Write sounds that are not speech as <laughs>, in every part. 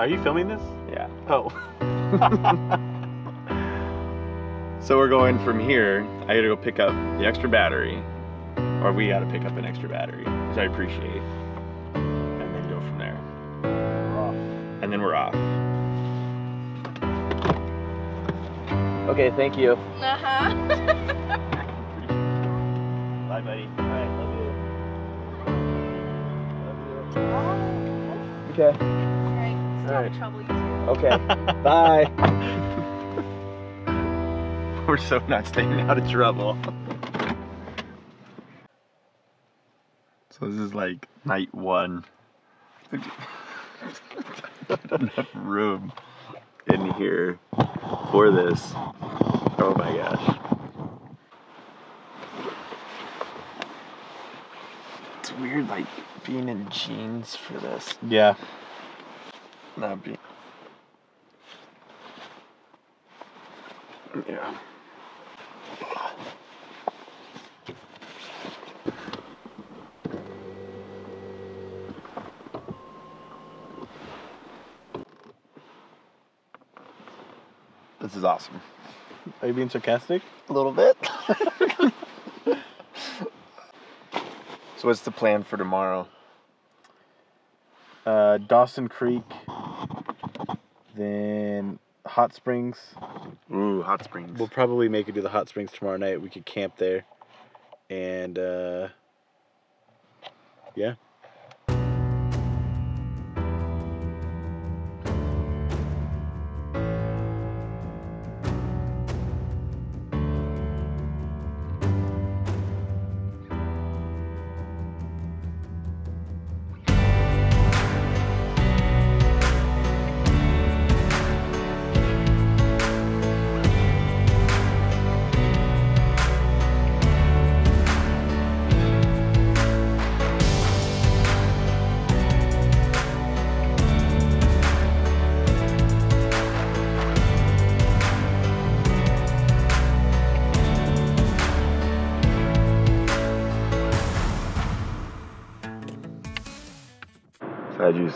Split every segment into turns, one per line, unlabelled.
Are you filming this?
Yeah.
Oh. <laughs>
So we're going from here. I gotta go pick up the extra battery, or we gotta pick up an extra battery, which I appreciate, and then go from there. Off. And then we're off. Okay, thank you.
Uh-huh. <laughs>
Bye, buddy. All right, love you. Love you. Okay.
Alright, stay out
Alright.
of trouble, you.
Okay. <laughs> Bye. <laughs> We're so not staying out of trouble. So this is like night one. Not enough room in here for this. Oh my gosh. It's weird like being in jeans for this.
Yeah.
Not be. Yeah. This is awesome.
Are you being sarcastic?
A little bit. <laughs> so, what's the plan for tomorrow?
Uh, Dawson Creek. Then Hot Springs.
Ooh, hot springs.
We'll probably make it to the Hot Springs tomorrow night. We could camp there. And, uh, yeah.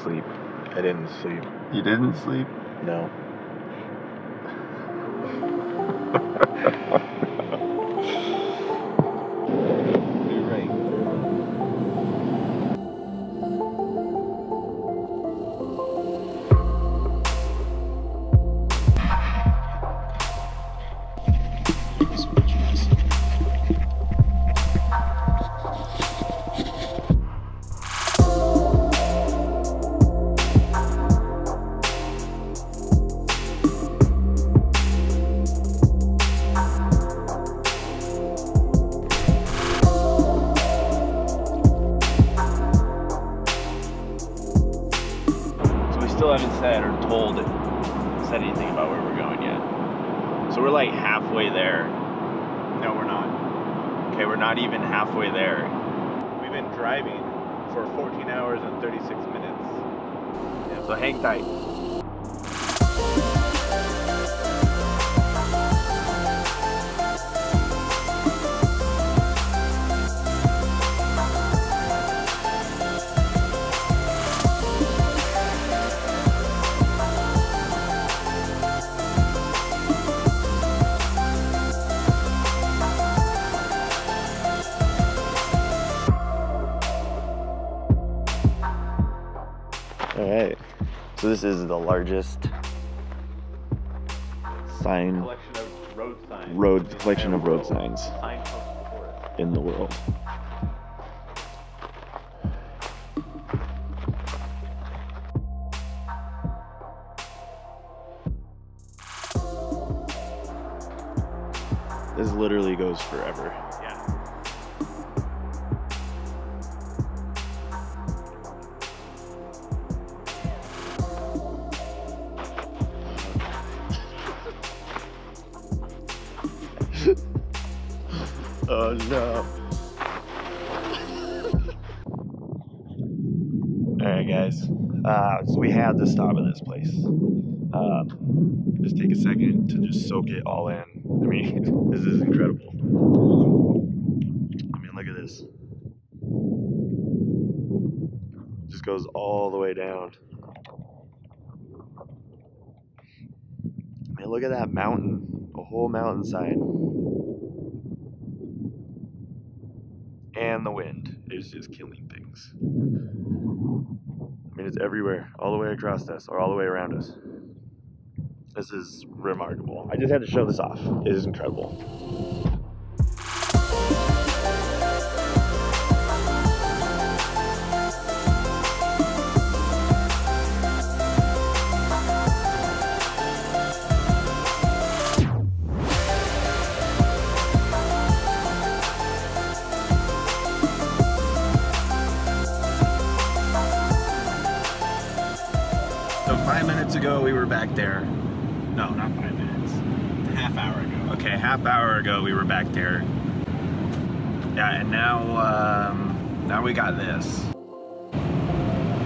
Sleep?
I didn't sleep.
You didn't sleep?
No.
So we're like halfway there.
No, we're not.
Okay, we're not even halfway there.
We've been driving for 14 hours and 36 minutes.
Yeah, So hang tight. This is the largest sign
Collection of road signs.
road collection of road signs in the world. This literally goes forever.
Yeah. <laughs>
Oh no. Alright, guys. Uh, so we had to stop at this place. Um, just take a second to just soak it all in. I mean, <laughs> this is incredible. I mean, look at this. Just goes all the way down. I mean, look at that mountain, a whole mountainside. And the wind is just killing things. I mean, it's everywhere, all the way across us, or all the way around us. This is remarkable. I just had to show this off. It is incredible.
So five minutes ago, we were back there.
No, not five minutes. Half hour ago.
Okay, half hour ago, we were back there. Yeah, and now, um, now we got this.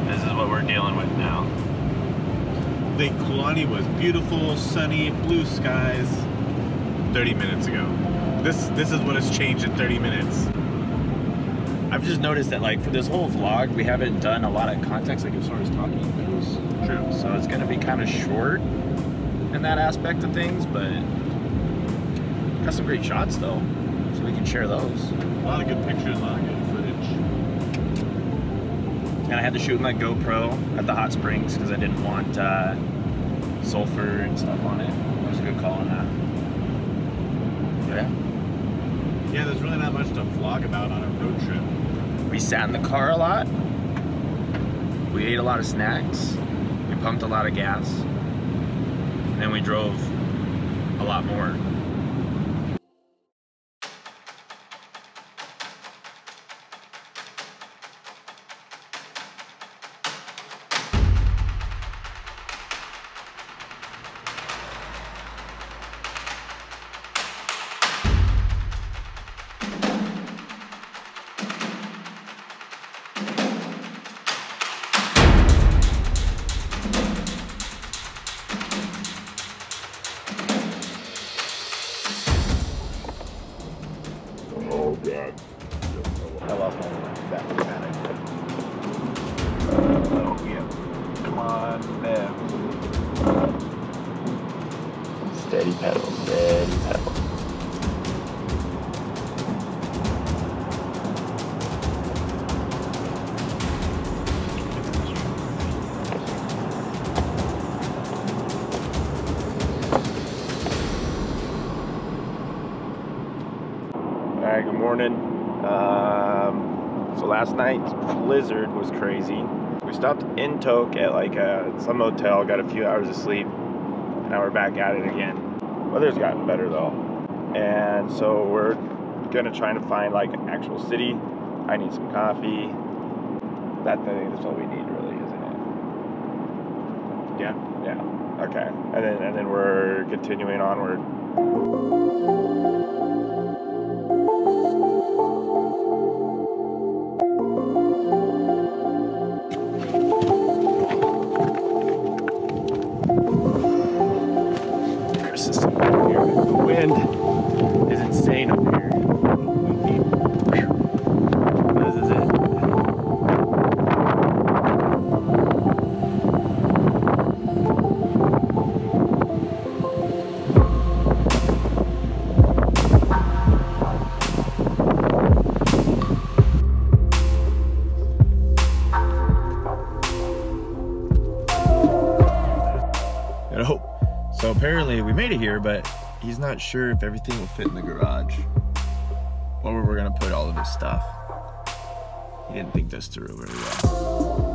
This is what we're dealing with now.
Lake Kluane was beautiful, sunny, blue skies 30 minutes ago. This this is what has changed in 30 minutes.
I've just noticed that, like, for this whole vlog, we haven't done a lot of context, like, as far as talking goes.
True.
So it's gonna be kind of short in that aspect of things, but got some great shots though, so we can share those.
A lot of good pictures, a lot of good footage.
And I had to shoot my GoPro at the hot springs because I didn't want uh, sulfur and stuff on it. That was a good call on that. Yeah.
Yeah, there's really not much to vlog about on a road trip.
We sat in the car a lot. We ate a lot of snacks. Pumped a lot of gas. And then we drove a lot more. Oh, I lost my back panic. Oh, yeah. Come on, man.
Steady pedal, steady pedal. Morning. Um, so last night's blizzard was crazy. We stopped in Tok at like uh, some hotel, got a few hours of sleep, and now we're back at it again. Weather's gotten better though, and so we're gonna try to find like an actual city. I need some coffee. That thing that's all we need, really, isn't it?
Yeah.
Yeah. Okay. And then and then we're continuing onward. Is here. The wind is insane up here.
So apparently we made it here, but he's not sure if everything will fit in the garage or where we're gonna put all of his stuff. He didn't think this through very well.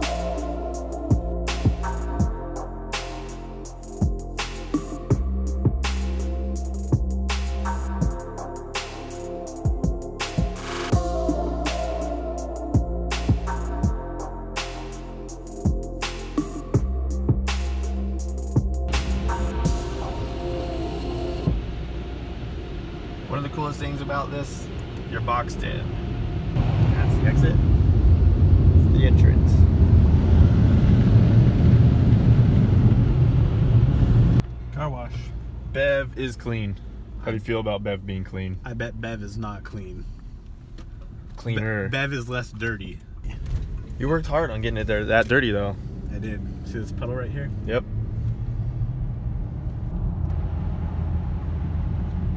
About this, your box did. That's the exit. It's the entrance.
Car wash.
Bev is clean. How do you feel about Bev being clean?
I bet Bev is not clean.
Cleaner.
Bev is less dirty.
You worked hard on getting it there that dirty though.
I did. See this puddle right here?
Yep.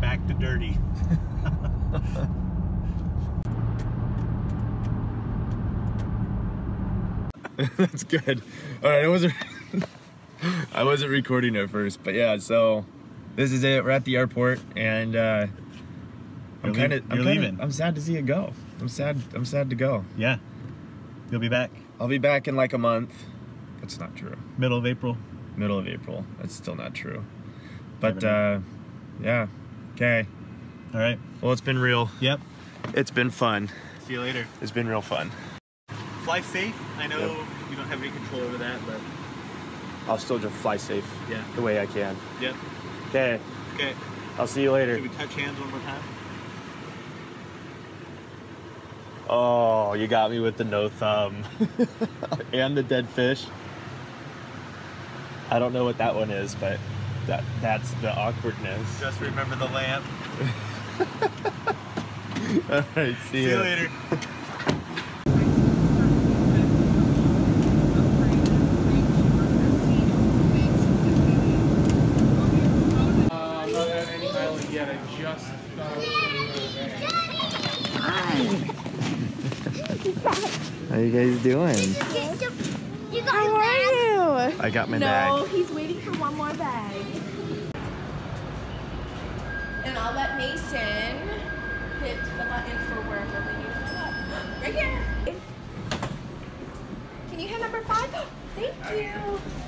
Back to dirty. <laughs> <laughs>
That's good. All right, I wasn't. <laughs> I wasn't recording at first, but yeah. So this is it. We're at the airport, and uh, I'm kind of. I'm
leaving.
I'm sad to see it go. I'm sad. I'm sad to go.
Yeah. You'll be back
I'll be back in like a month. That's not true.
middle of April.
Middle of April. That's still not true. But uh, yeah. Okay.
All right.
Well, it's been real.
Yep.
It's been fun.
See you later.
It's been real fun.
Fly safe. I know
Yep.
you don't have any control over that, but
I'll still just fly safe
yeah.
the way I can.
Yep.
Okay.
Okay.
I'll see you later.
Can we touch hands one more time?
Oh, you got me with the no thumb. <laughs> and the dead fish. I don't know what that one is, but that that's the awkwardness.
Just remember the lamp. <laughs>
All right, see,
See you later.
Not at any island yet. I just
How you guys doing?
You got How are you?
I got my
no,
bag.
he's waiting for one more bag. And I'll let Mason hit the button for wherever we need to go. Right here. Can you hit number five? <gasps> Thank you.